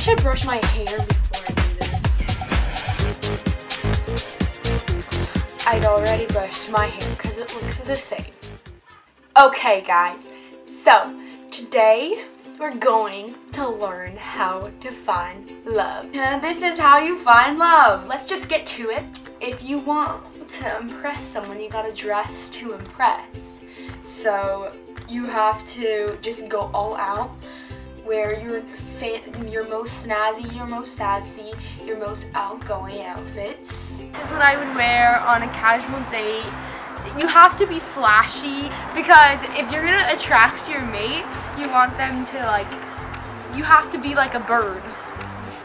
should brush my hair before I do this. I'd already brushed my hair because it looks the same. Okay guys, so today we're going to learn how to find love. And this is how you find love. Let's just get to it. If you want to impress someone, you gotta dress to impress. So you have to just go all out wear your your most snazzy, your most sassy, your most outgoing outfits. This is what I would wear on a casual date. You have to be flashy because if you're gonna attract your mate, you want them to like, you have to be like a bird.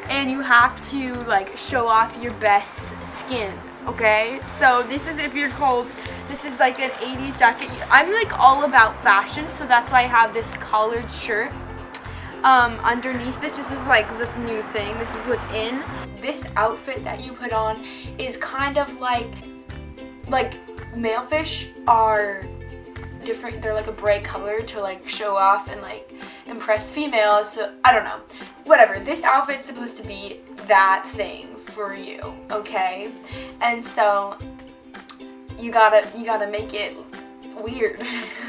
And you have to like show off your best skin okay? So this is if you're cold. This is like an 80s jacket. I'm like all about fashion so that's why I have this collared shirt um, underneath this, this is like this new thing. This is what's in. This outfit that you put on is kind of like, like male fish are different. They're like a bright color to like show off and like impress females. So I don't know. Whatever. This outfit's supposed to be that thing for you, okay? And so you gotta you gotta make it weird.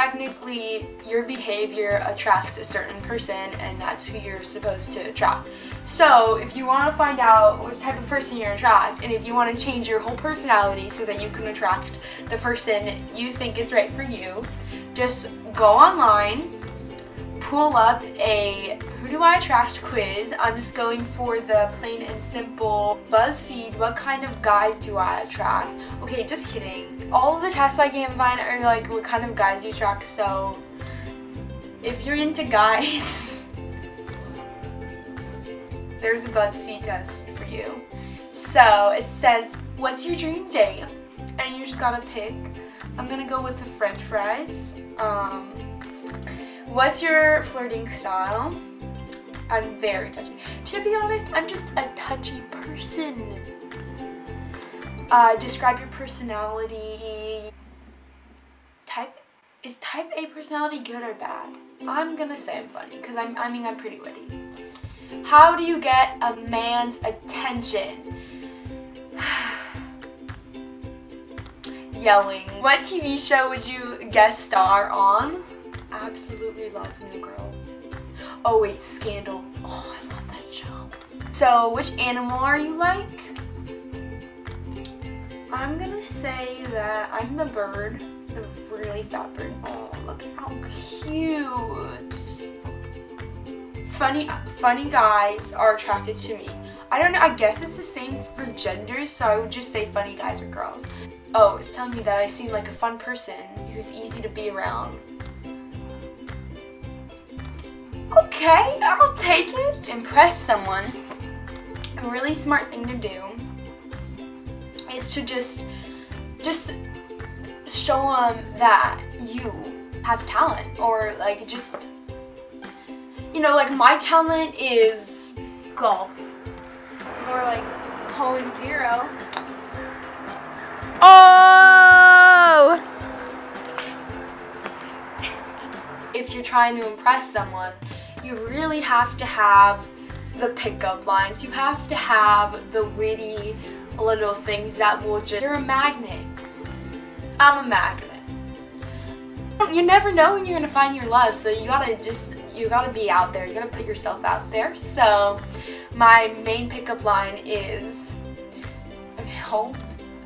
technically your behavior attracts a certain person and that's who you're supposed to attract. So if you want to find out which type of person you're attract and if you want to change your whole personality so that you can attract the person you think is right for you, just go online, pull up a who do I attract quiz. I'm just going for the plain and simple BuzzFeed, what kind of guys do I attract? Okay, just kidding. All the tests I can find are like what kind of guys you attract, so if you're into guys, there's a BuzzFeed test for you. So it says, what's your dream date? And you just gotta pick. I'm gonna go with the french fries. Um, What's your flirting style? I'm very touchy. To be honest, I'm just a touchy person. Uh, describe your personality. Type is type A personality good or bad? I'm gonna say I'm funny because I'm I mean I'm pretty witty. How do you get a man's attention? Yelling. What TV show would you guest star on? Absolutely love New Girl. Oh wait, Scandal. Oh, I love that show. So, which animal are you like? I'm gonna say that I'm the bird, the really fat bird. Oh, look how cute. Funny, funny guys are attracted to me. I don't know, I guess it's the same for genders, so I would just say funny guys or girls. Oh, it's telling me that I seem like a fun person who's easy to be around. Okay, I'll take it. Impress someone. A really smart thing to do is to just, just show them that you have talent or like just, you know, like my talent is golf or like hole zero. Oh! If you're trying to impress someone, you really have to have the pickup lines. You have to have the witty little things that will just, you're a magnet. I'm a magnet. You never know when you're gonna find your love, so you gotta just, you gotta be out there. You gotta put yourself out there. So my main pickup line is, okay, hold,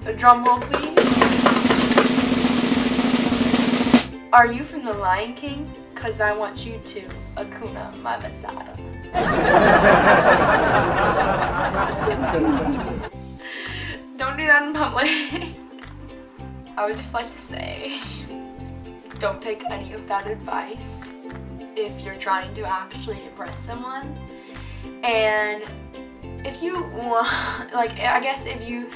a drum roll please. Are you from The Lion King? Because I want you to Hakuna Matata. don't do that in public. I would just like to say, don't take any of that advice if you're trying to actually impress someone. And if you want, like, I guess if you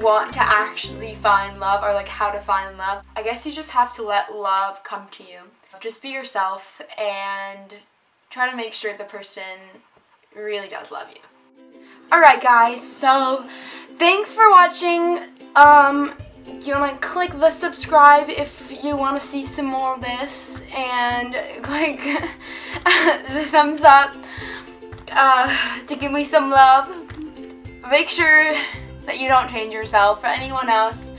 want to actually find love or like how to find love, I guess you just have to let love come to you. Just be yourself and try to make sure the person really does love you. Alright guys, so thanks for watching. Um, you want to click the subscribe if you want to see some more of this and click the thumbs up uh, to give me some love. Make sure that you don't change yourself for anyone else.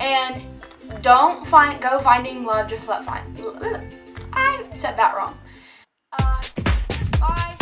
And don't find go finding love, just let find. I said that wrong. Uh, bye.